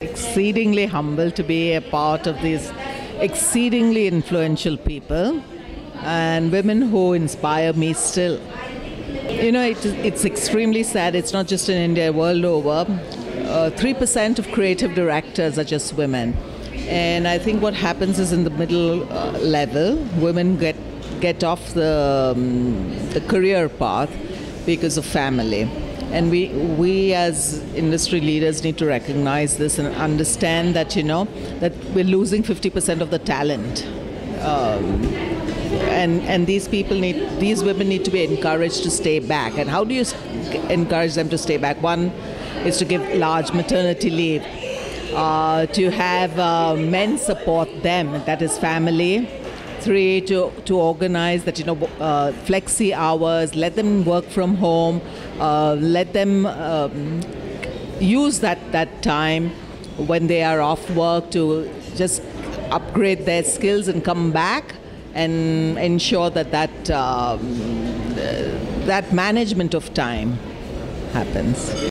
exceedingly humbled to be a part of these exceedingly influential people and women who inspire me still. You know, it, it's extremely sad. It's not just in India, world over. Uh, 3% of creative directors are just women. And I think what happens is in the middle uh, level, women get, get off the, um, the career path because of family. And we, we as industry leaders need to recognize this and understand that, you know, that we're losing 50% of the talent. Um, and, and these people need, these women need to be encouraged to stay back. And how do you encourage them to stay back? One is to give large maternity leave, uh, to have uh, men support them, that is family three to, to organize that you know uh, flexi hours let them work from home uh, let them um, use that that time when they are off work to just upgrade their skills and come back and ensure that that um, that management of time happens